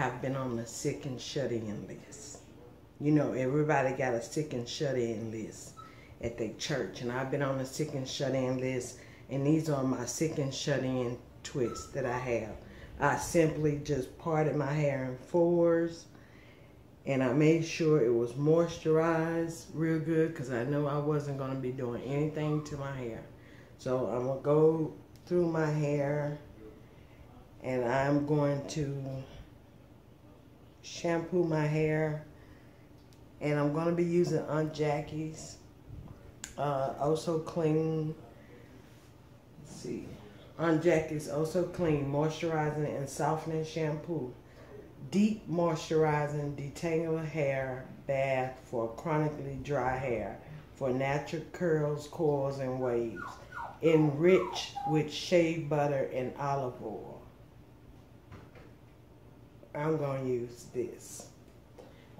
Have been on the sick and shut in list. You know, everybody got a sick and shut in list at their church, and I've been on the sick and shut in list, and these are my sick and shut in twists that I have. I simply just parted my hair in fours and I made sure it was moisturized real good because I knew I wasn't going to be doing anything to my hair. So I'm going to go through my hair and I'm going to shampoo my hair and I'm going to be using Aunt Jackie's uh, Also Clean, let's see, Aunt Jackie's Also Clean Moisturizing and Softening Shampoo deep moisturizing detangler hair bath for chronically dry hair for natural curls, coils, and waves. Enriched with shea butter and olive oil. I'm going to use this.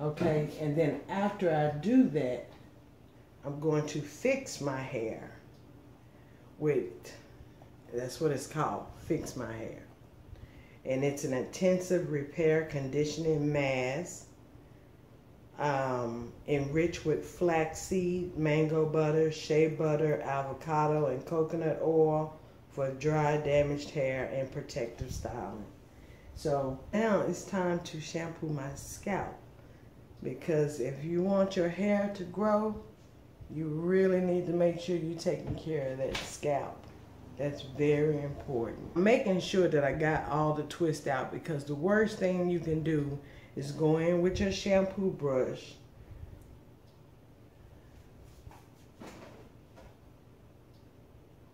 Okay, and then after I do that, I'm going to fix my hair with, that's what it's called, fix my hair and it's an intensive repair conditioning mask um, enriched with flaxseed, mango butter, shea butter, avocado, and coconut oil for dry, damaged hair and protective styling. So now it's time to shampoo my scalp because if you want your hair to grow, you really need to make sure you're taking care of that scalp. That's very important. Making sure that I got all the twist out because the worst thing you can do is go in with your shampoo brush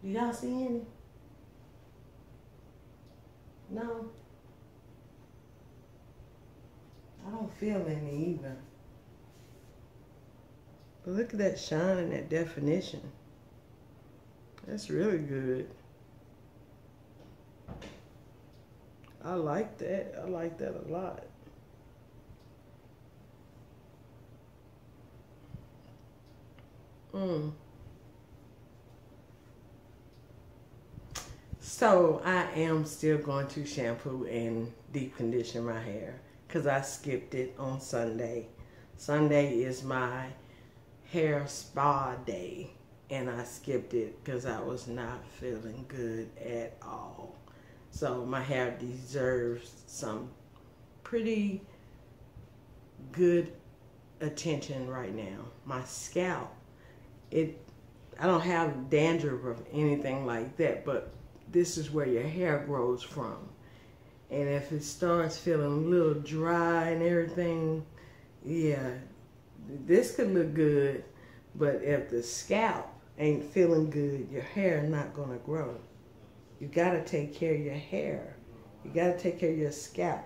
Do y'all see any? No. I don't feel any either. But look at that shine and that definition. That's really good. I like that. I like that a lot. Mm. So I am still going to shampoo and deep condition my hair because I skipped it on Sunday. Sunday is my hair spa day and I skipped it because I was not feeling good at all. So my hair deserves some pretty good attention right now. My scalp, it, I don't have dandruff or anything like that, but this is where your hair grows from. And if it starts feeling a little dry and everything, yeah, this could look good, but if the scalp ain't feeling good, your hair not going to grow. You got to take care of your hair. You got to take care of your scalp,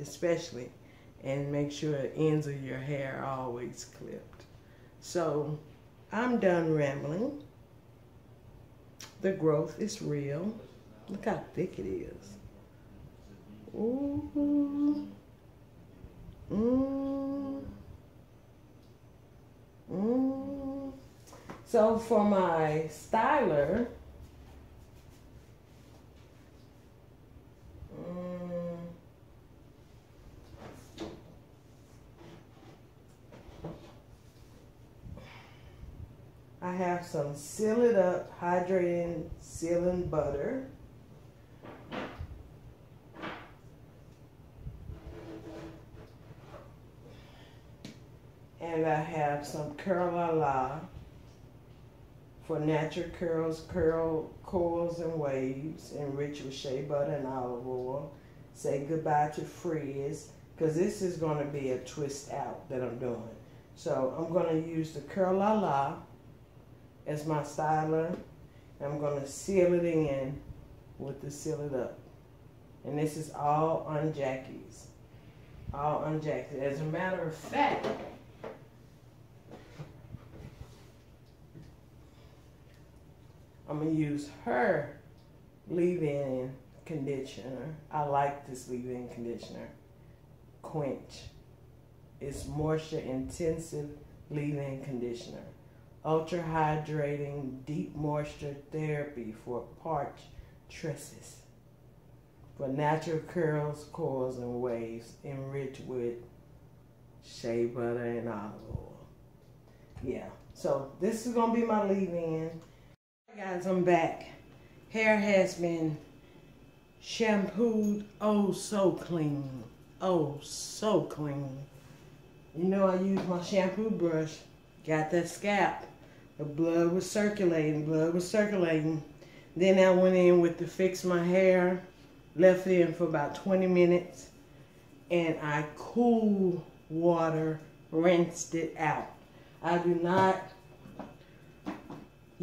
especially, and make sure the ends of your hair are always clipped. So I'm done rambling. The growth is real. Look how thick it is. Ooh. Mmm. Mmm. So for my styler, um, I have some Seal It Up Hydrating Sealing Butter. And I have some Curl La La for natural curls, curl coils and waves, enriched with shea butter and olive oil. Say goodbye to frizz, because this is going to be a twist out that I'm doing. So I'm going to use the Curl La La as my styler. I'm going to seal it in with the Seal It Up. And this is all Aunt Jackie's. All Aunt Jackie's. As a matter of fact, I'm going to use her leave-in conditioner. I like this leave-in conditioner. Quench. It's moisture intensive leave-in conditioner. Ultra hydrating deep moisture therapy for parched tresses. for natural curls, coils, and waves enriched with shea butter and olive oil. Yeah, so this is gonna be my leave-in. Guys, I'm back. Hair has been shampooed oh so clean. Oh, so clean. You know I use my shampoo brush. Got that scalp. The blood was circulating, blood was circulating. Then I went in with the fix my hair, left it in for about 20 minutes, and I cool water rinsed it out. I do not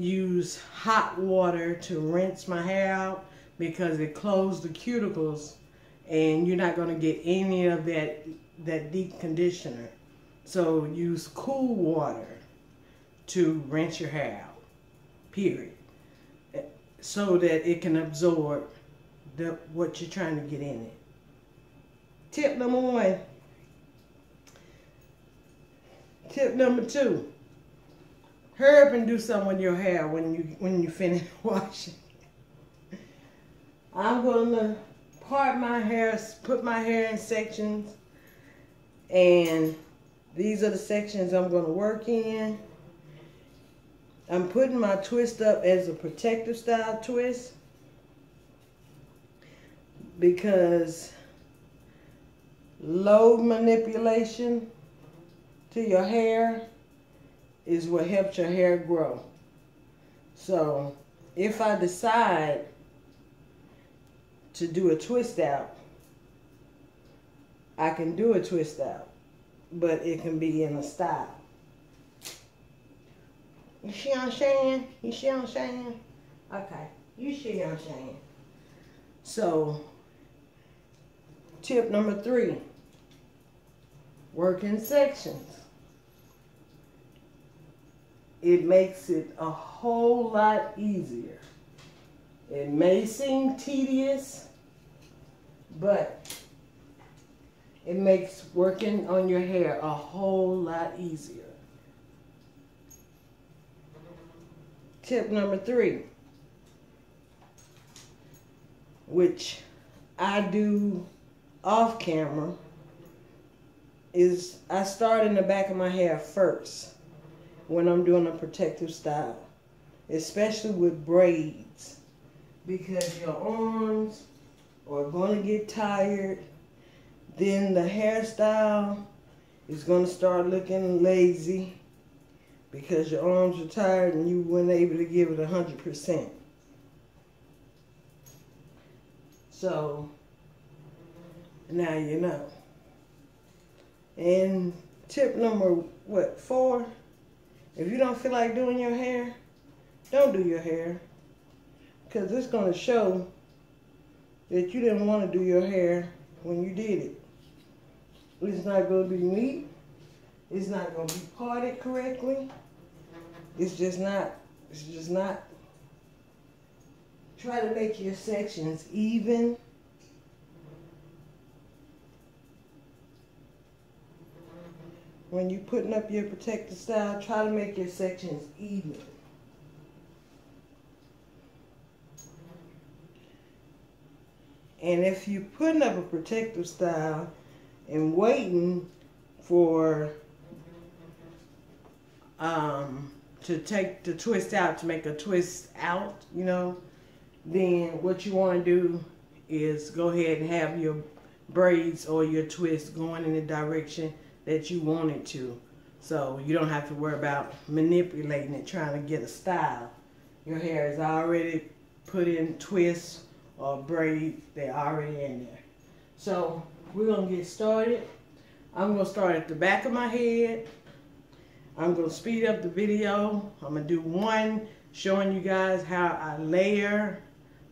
use hot water to rinse my hair out because it closes the cuticles and you're not going to get any of that that deep conditioner. So use cool water to rinse your hair out. Period. So that it can absorb the what you're trying to get in it. Tip number one. Tip number two. Hurry up and do something with your hair when you when you finish washing. I'm gonna part my hair, put my hair in sections, and these are the sections I'm gonna work in. I'm putting my twist up as a protective style twist because low manipulation to your hair is what helps your hair grow. So if I decide to do a twist out, I can do a twist out, but it can be in a style. You see what I'm saying? You see what I'm saying? Okay, you see what I'm saying. So, tip number three, work in sections it makes it a whole lot easier. It may seem tedious, but it makes working on your hair a whole lot easier. Tip number three, which I do off camera, is I start in the back of my hair first when I'm doing a protective style, especially with braids, because your arms are going to get tired. Then the hairstyle is going to start looking lazy because your arms are tired and you weren't able to give it 100%. So, now you know. And tip number, what, four? If you don't feel like doing your hair, don't do your hair. Because it's going to show that you didn't want to do your hair when you did it. It's not going to be neat. It's not going to be parted correctly. It's just not. It's just not. Try to make your sections even. When you're putting up your protective style, try to make your sections even. And if you're putting up a protective style and waiting for um, to take the twist out to make a twist out, you know, then what you want to do is go ahead and have your braids or your twist going in the direction that you want it to. So you don't have to worry about manipulating it, trying to get a style. Your hair is already put in twists or braid. They're already in there. So we're going to get started. I'm going to start at the back of my head. I'm going to speed up the video. I'm going to do one showing you guys how I layer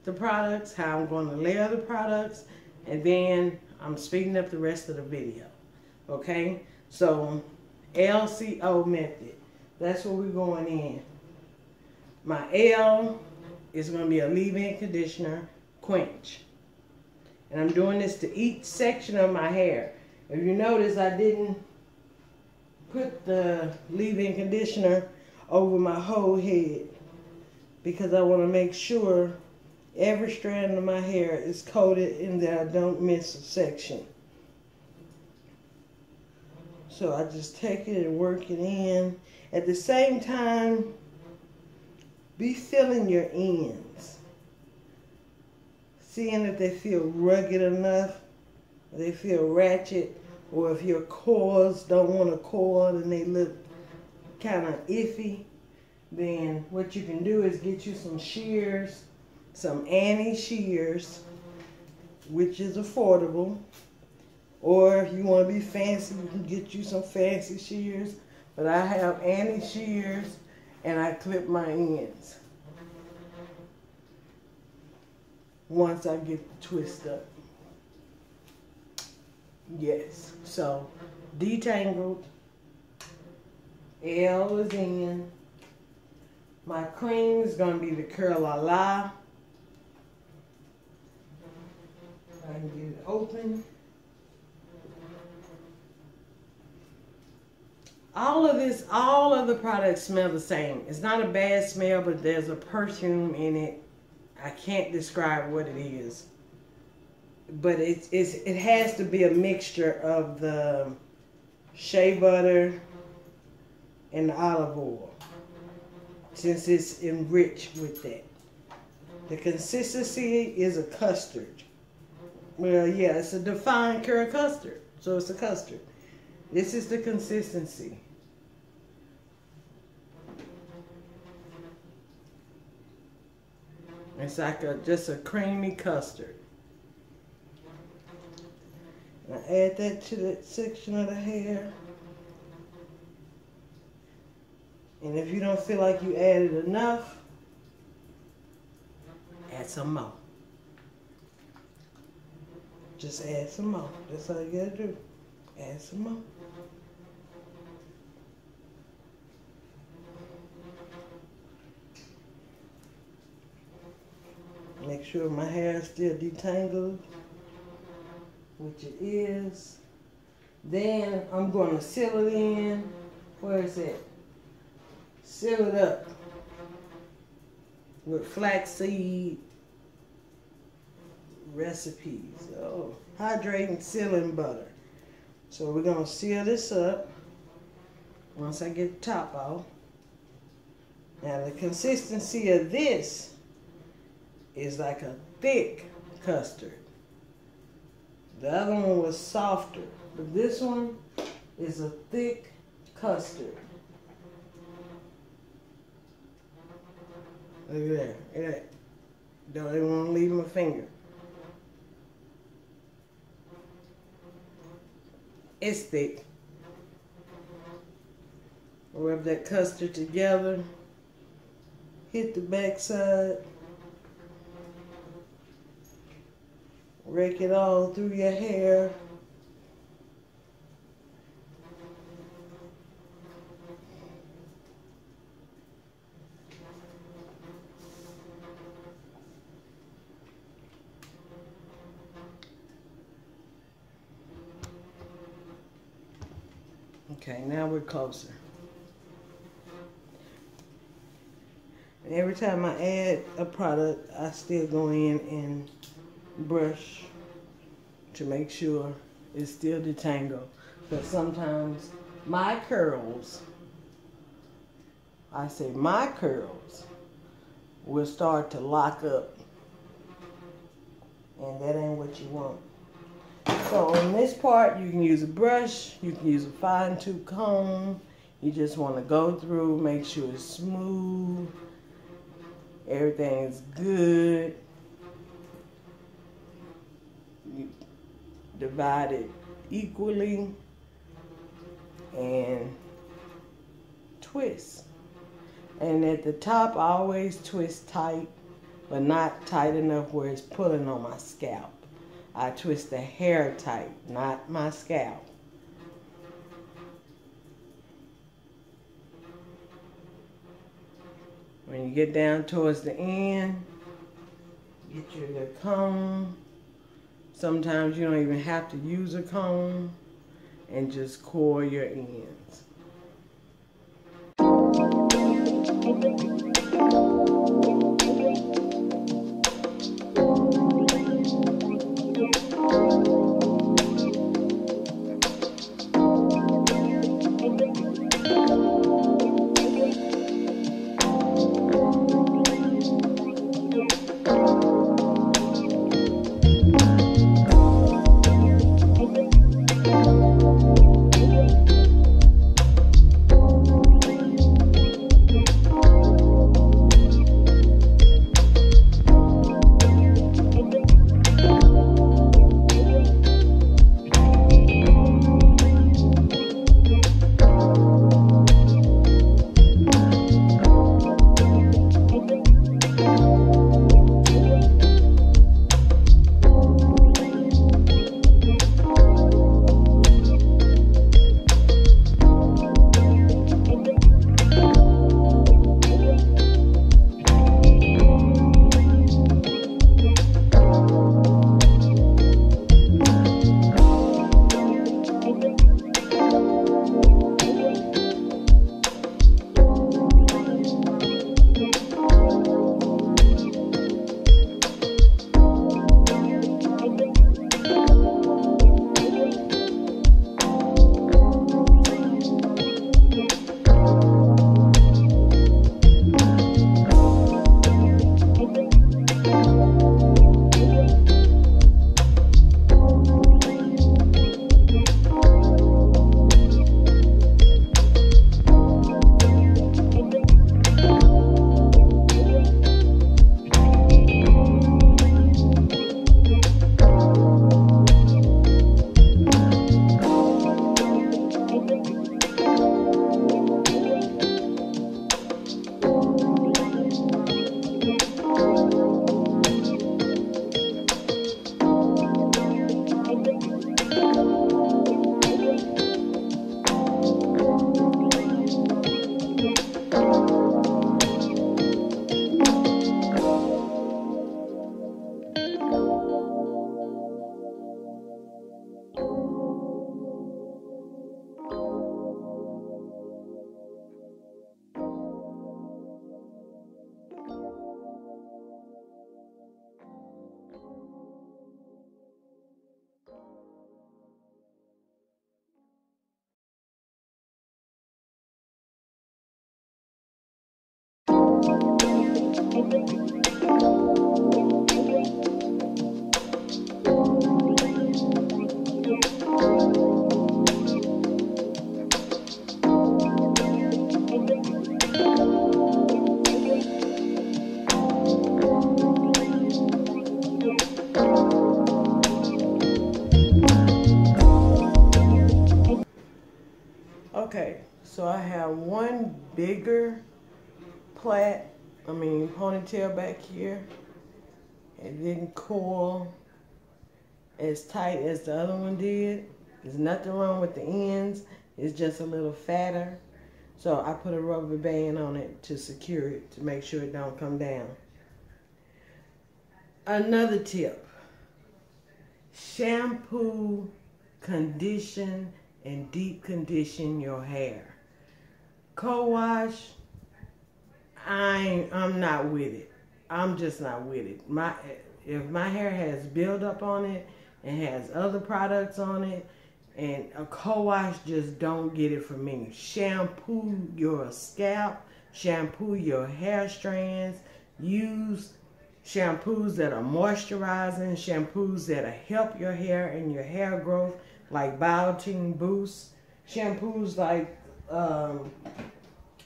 the products, how I'm going to layer the products, and then I'm speeding up the rest of the video. Okay, so LCO method. That's where we're going in. My L is going to be a leave-in conditioner quench. And I'm doing this to each section of my hair. If you notice, I didn't put the leave-in conditioner over my whole head because I want to make sure every strand of my hair is coated and that I don't miss a section. So I just take it and work it in. At the same time, be feeling your ends. Seeing if they feel rugged enough, they feel ratchet, or if your cords don't want to cord and they look kind of iffy, then what you can do is get you some shears, some Annie shears, which is affordable. Or if you want to be fancy, you can get you some fancy shears. But I have Annie shears and I clip my ends. Once I get the twist up. Yes. So detangled. L is in. My cream is going to be the Curl La La. I can get it open. All of this, all of the products smell the same. It's not a bad smell, but there's a perfume in it. I can't describe what it is. But it's, it's, it has to be a mixture of the shea butter and olive oil since it's enriched with that. The consistency is a custard. Well, yeah, it's a defined curl custard. So it's a custard. This is the consistency. It's like a just a creamy custard. And I add that to that section of the hair. And if you don't feel like you added enough, add some more. Just add some more. That's all you gotta do. Add some more. Sure my hair is still detangled, which it is. Then I'm going to seal it in. Where is it? Seal it up with flaxseed recipes. Oh, hydrating sealing butter. So we're going to seal this up once I get the top off. Now the consistency of this is like a thick custard. The other one was softer, but this one is a thick custard. Look at that. Look at that. Don't even want to leave my finger. It's thick. Rub that custard together. Hit the backside. Rake it all through your hair. Okay, now we're closer. And every time I add a product, I still go in and brush to make sure it's still detangled. But sometimes my curls, I say my curls, will start to lock up. And that ain't what you want. So on this part, you can use a brush, you can use a fine tooth comb. You just want to go through, make sure it's smooth, everything's good. You divide it equally and twist. And at the top, I always twist tight, but not tight enough where it's pulling on my scalp. I twist the hair tight, not my scalp. When you get down towards the end, get your comb. Sometimes you don't even have to use a comb and just core your ends. So I have one bigger plait, I mean ponytail back here. It didn't coil as tight as the other one did. There's nothing wrong with the ends. It's just a little fatter. So I put a rubber band on it to secure it to make sure it don't come down. Another tip. Shampoo, condition, and deep condition your hair. Co-wash, I I'm not with it. I'm just not with it. My if my hair has buildup on it and has other products on it, and a co-wash just don't get it for me. Shampoo your scalp, shampoo your hair strands, use shampoos that are moisturizing, shampoos that help your hair and your hair growth like Biotin Boost, shampoos like um,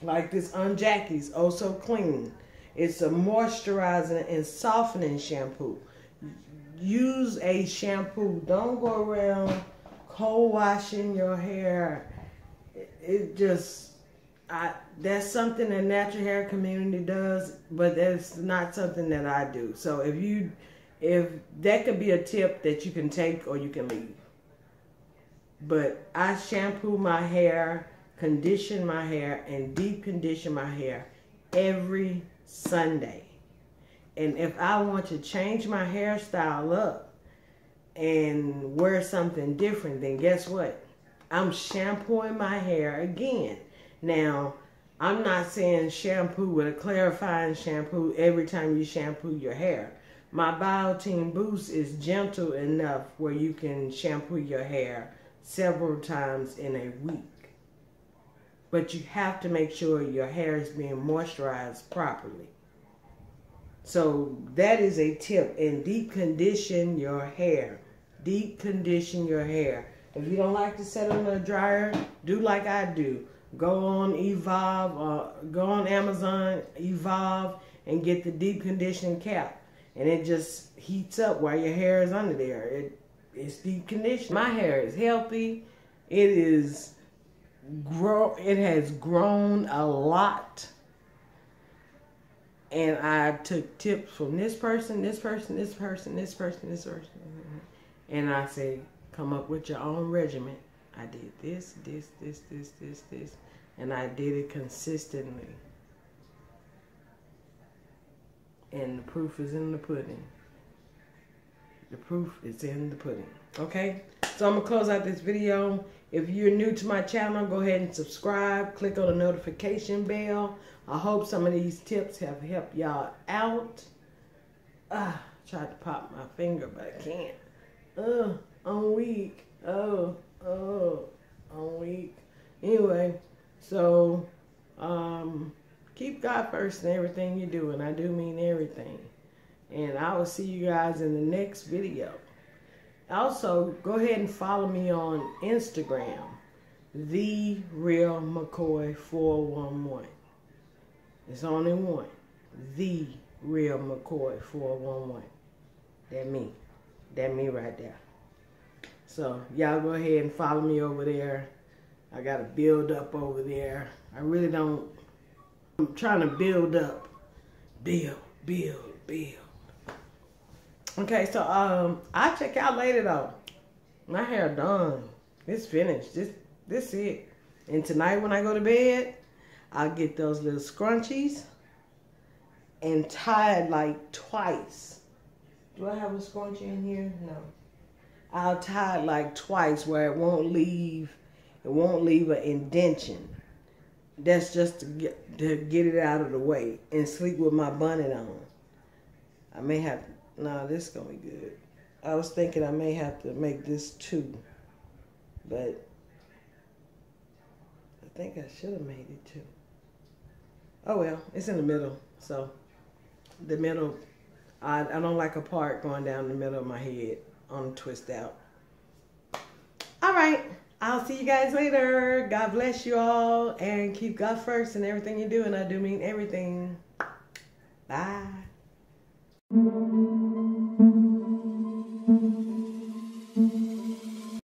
like this Aunt Jackie's Oh So Clean. It's a moisturizing and softening shampoo. Use a shampoo. Don't go around co-washing your hair. It just, I that's something the natural hair community does, but that's not something that I do. So if you, if that could be a tip that you can take or you can leave. But I shampoo my hair, condition my hair, and deep condition my hair every Sunday. And if I want to change my hairstyle up and wear something different, then guess what? I'm shampooing my hair again. Now, I'm not saying shampoo with a clarifying shampoo every time you shampoo your hair. My Biotin Boost is gentle enough where you can shampoo your hair several times in a week. But you have to make sure your hair is being moisturized properly. So that is a tip. And deep condition your hair. Deep condition your hair. If you don't like to set on a dryer, do like I do. Go on Evolve or go on Amazon, Evolve, and get the deep conditioning cap. And it just heats up while your hair is under there. It it's deep condition. My hair is healthy. It is grow. It has grown a lot. And I took tips from this person, this person, this person, this person, this person. And I said, come up with your own regimen. I did this, this, this, this, this, this. And I did it consistently. And the proof is in the pudding. The proof is in the pudding. Okay? So I'm to close out this video. If you're new to my channel, go ahead and subscribe. Click on the notification bell. I hope some of these tips have helped y'all out. Ah, tried to pop my finger, but I can't. Oh, I'm weak. Oh, oh, I'm weak. Anyway, so um, keep God first in everything you do, and I do mean everything. And I will see you guys in the next video. Also, go ahead and follow me on Instagram, The Real McCoy 411. It's only one. The Real McCoy 411. That me. That me right there. So y'all go ahead and follow me over there. I got to build up over there. I really don't. I'm trying to build up. Build, build, build. Okay, so um, I'll check out later though. My hair done. It's finished. This this it. And tonight when I go to bed, I'll get those little scrunchies and tie it like twice. Do I have a scrunchie in here? No. I'll tie it like twice where it won't leave it won't leave an indention. That's just to get to get it out of the way and sleep with my bonnet on. I may have Nah, this is gonna be good. I was thinking I may have to make this two, but I think I should have made it two. Oh well, it's in the middle, so the middle. I, I don't like a part going down the middle of my head on twist out. All right. I'll see you guys later. God bless you all and keep God first in everything you do. And I do mean everything. Bye. Música